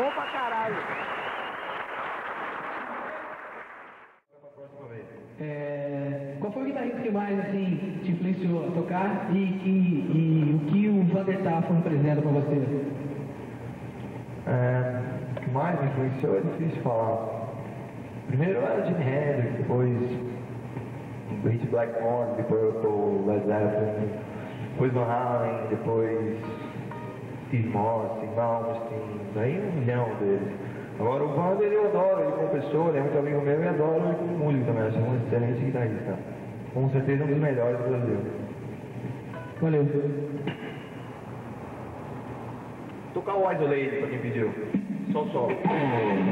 Bom pra caralho. É, qual foi o guitarrista que mais assim, te influenciou a tocar e, e, e o que o Vander Tafo representa para você? É, o que mais me influenciou é difícil falar. Primeiro era Jimi Hendrix, depois o Hit Blackmore, depois o Led Zeppelin, depois Van Halen, depois Steve Moss, Malmsteen, daí um milhão deles. Agora o Vander eu adoro ele como pessoa, ele é muito amigo meu e adoro ele como músico também, acho um excelente guitarrista. Com certeza um dos melhores do Brasil. Valeu. Tocar o Isolated pra quem pediu. Só só. E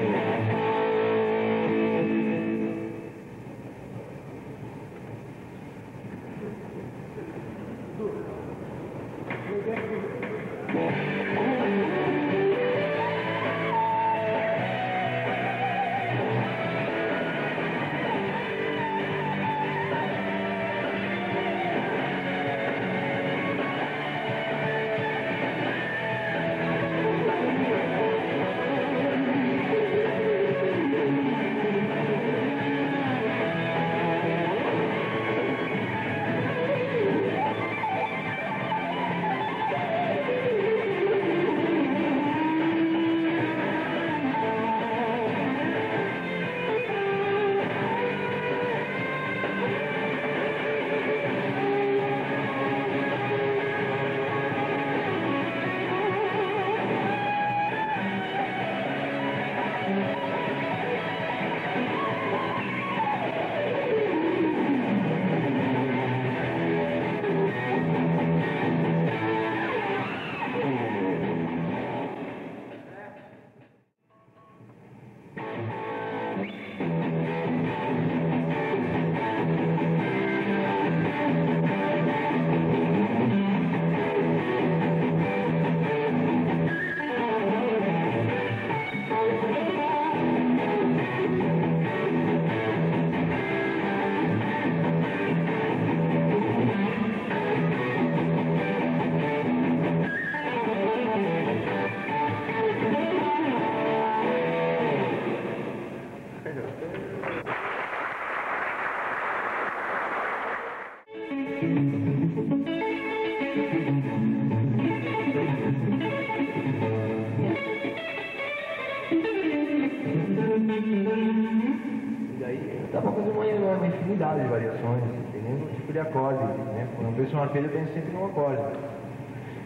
dá pra fazer uma, infinidade de variações, dependendo do tipo de acorde. Né? Quando eu penso no arpejo, eu penso sempre no acorde.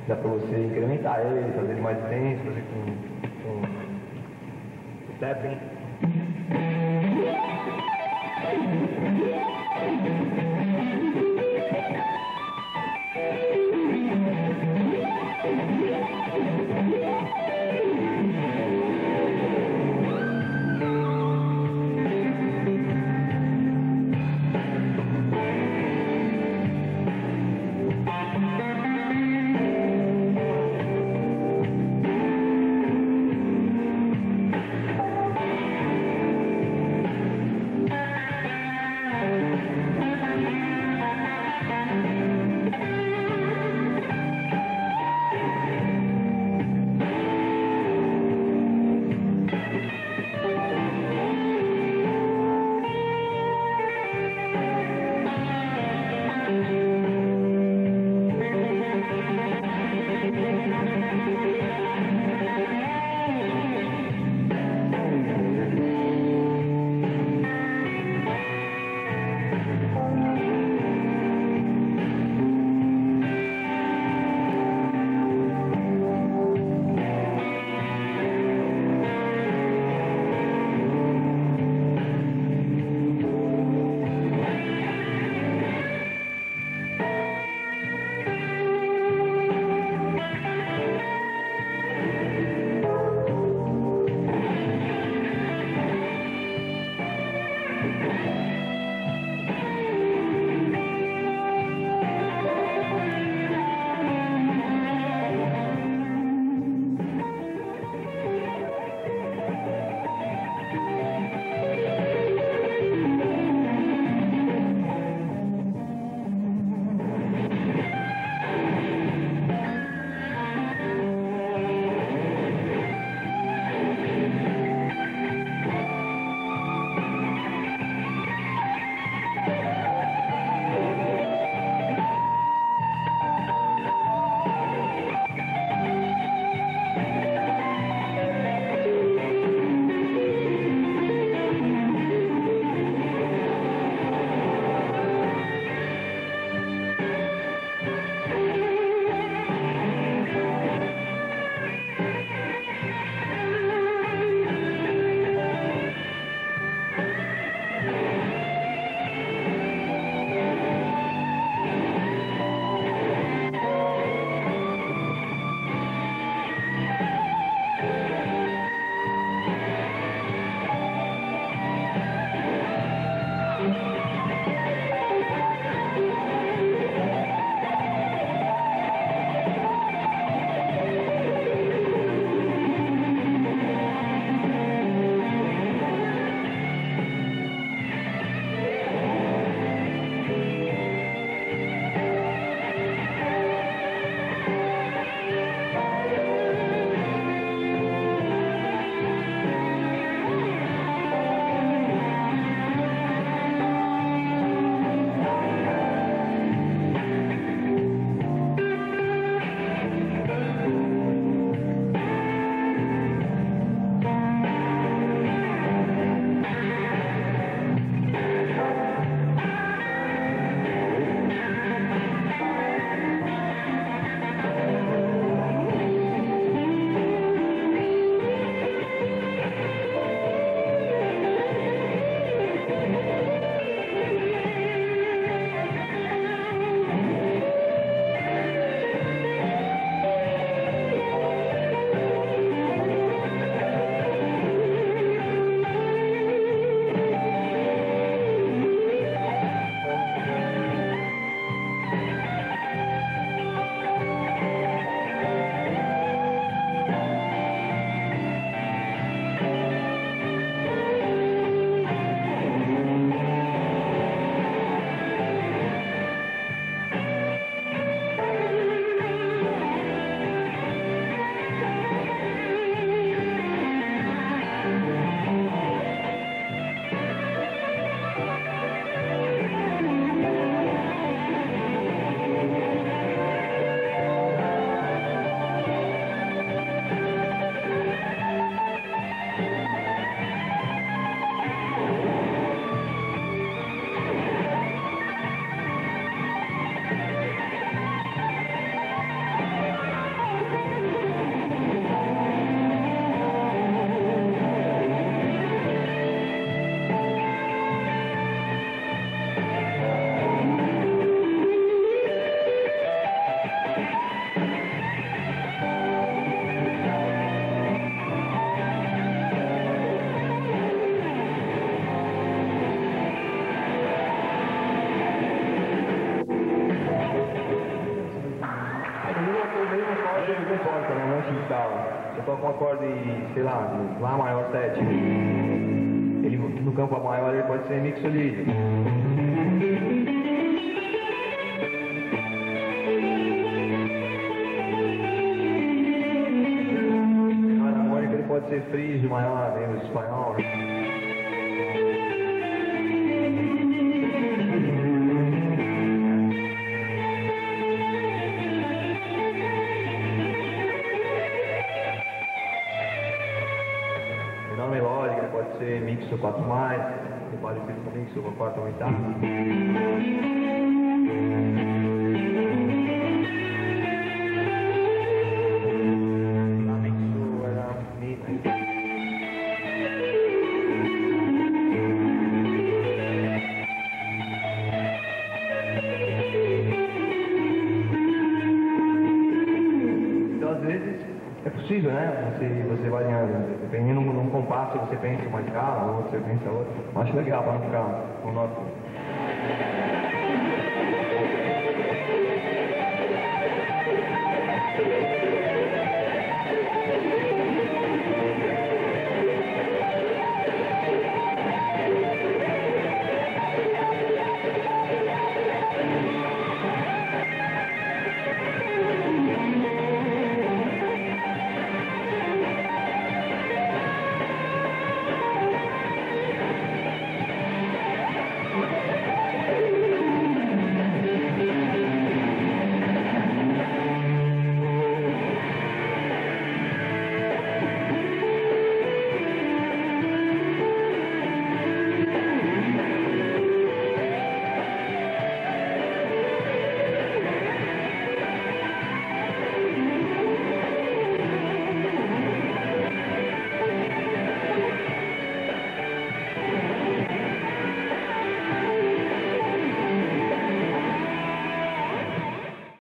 Dá pra você incrementar ele, fazer ele mais intenso, fazer com, com tapping. Um acorde, sei lá, de Lá maior 7. Ele, no campo maior ele pode ser mixolídio. Na harmônica ele pode ser frígio maior, de espanhol. Parecido com mixo com quarta. Lá mixo era. Então, vezes, é possível, né? Você, você variando. Dependendo num compasso, você pensa uma escala, mas a outra, mas legal para não ficar com nosso.